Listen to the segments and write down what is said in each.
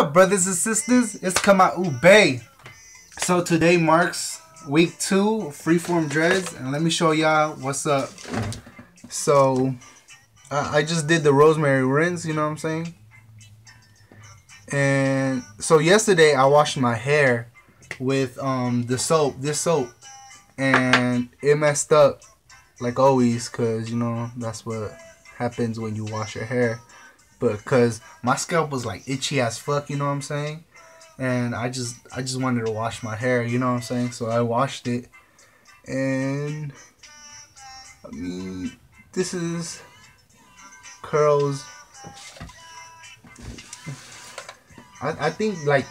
up, brothers and sisters? It's Kamau Bey. So today marks week two freeform dreads, and let me show y'all what's up. So uh, I just did the rosemary rinse, you know what I'm saying? And so yesterday I washed my hair with um the soap, this soap, and it messed up like always, cause you know that's what happens when you wash your hair because my scalp was like itchy as fuck, you know what I'm saying? And I just I just wanted to wash my hair, you know what I'm saying? So I washed it, and I mean this is curls. I I think like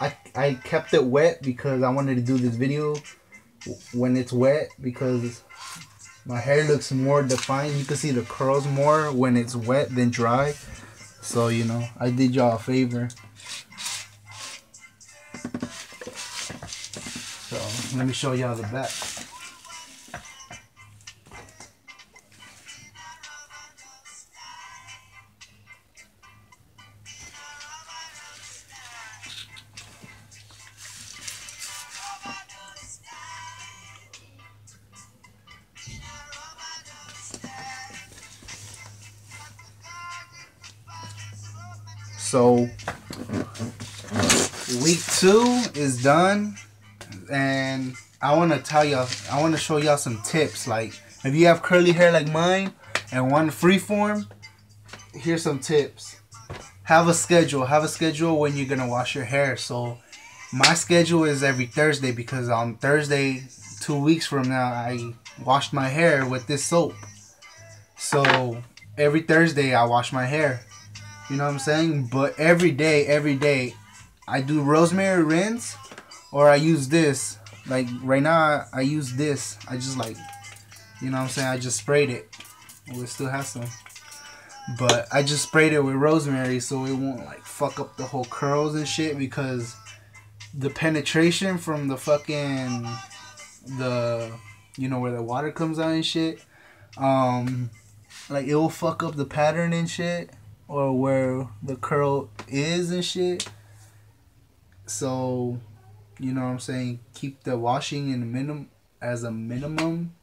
I I kept it wet because I wanted to do this video when it's wet because my hair looks more defined. You can see the curls more when it's wet than dry. So, you know, I did y'all a favor. So, let me show y'all the back. So week two is done, and I want to tell y'all, I want to show y'all some tips. Like if you have curly hair like mine and want freeform, here's some tips. Have a schedule. Have a schedule when you're gonna wash your hair. So my schedule is every Thursday because on Thursday, two weeks from now, I washed my hair with this soap. So every Thursday I wash my hair. You know what I'm saying? But every day, every day, I do rosemary rinse or I use this. Like right now, I use this. I just like, you know what I'm saying? I just sprayed it. It still has some. But I just sprayed it with rosemary so it won't like fuck up the whole curls and shit because the penetration from the fucking the you know where the water comes out and shit um like it will fuck up the pattern and shit or where the curl is and shit. So, you know what I'm saying? Keep the washing in the minimum as a minimum.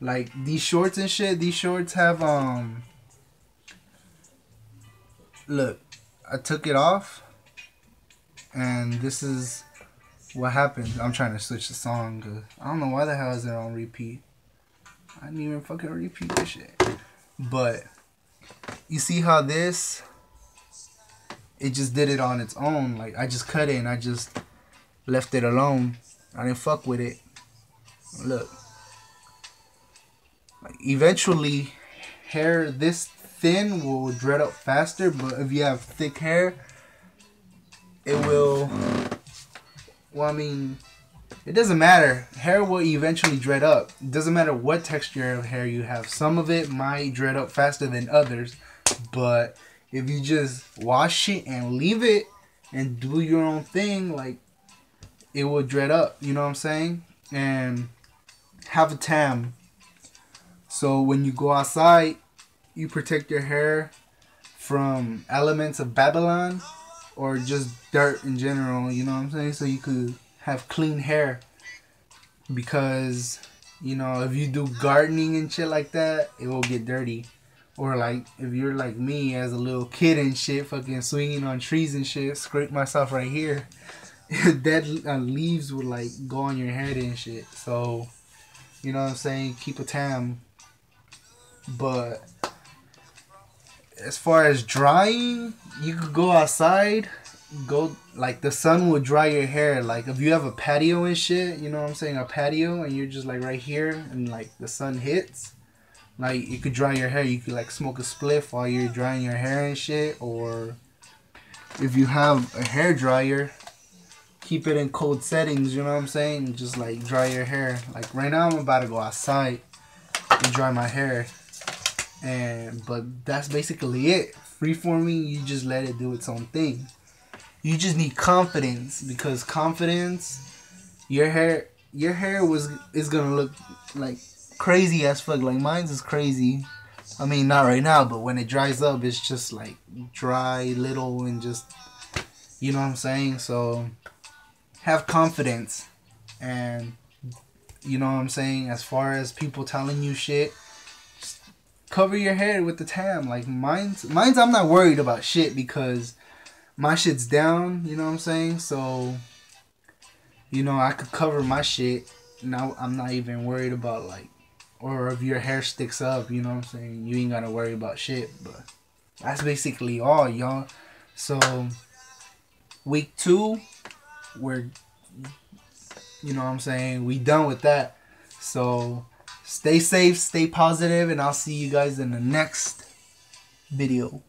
Like these shorts and shit, these shorts have um Look, I took it off and this is what happened. I'm trying to switch the song I don't know why the hell is it on repeat. I didn't even fucking repeat this shit. But you see how this it just did it on its own like I just cut it and I just left it alone I didn't fuck with it look eventually hair this thin will dread up faster but if you have thick hair it will well I mean it doesn't matter. Hair will eventually dread up. It doesn't matter what texture of hair you have. Some of it might dread up faster than others. But if you just wash it and leave it and do your own thing, like it will dread up. You know what I'm saying? And have a tam. So when you go outside, you protect your hair from elements of Babylon or just dirt in general. You know what I'm saying? So you could have clean hair because you know if you do gardening and shit like that, it will get dirty. Or like if you're like me as a little kid and shit, fucking swinging on trees and shit, scrape myself right here. Dead uh, leaves would like go on your head and shit. So, you know what I'm saying? Keep a tam. But as far as drying, you could go outside, go like the sun will dry your hair. Like if you have a patio and shit, you know what I'm saying? A patio and you're just like right here and like the sun hits like you could dry your hair. You could like smoke a spliff while you're drying your hair and shit. Or if you have a hair dryer, keep it in cold settings. You know what I'm saying? Just like dry your hair. Like right now, I'm about to go outside and dry my hair. And but that's basically it. Freeforming, you just let it do its own thing. You just need confidence because confidence, your hair, your hair was is gonna look like crazy as fuck. Like mine's is crazy. I mean, not right now, but when it dries up, it's just like dry, little, and just You know what I'm saying? So have confidence and you know what I'm saying as far as people telling you shit cover your head with the tam like mine's mine's I'm not worried about shit because my shit's down, you know what I'm saying? So you know, I could cover my shit. Now I'm not even worried about like or if your hair sticks up, you know what I'm saying? You ain't gotta worry about shit, but that's basically all, y'all. So week two, we're you know what I'm saying, we done with that. So stay safe, stay positive, and I'll see you guys in the next video.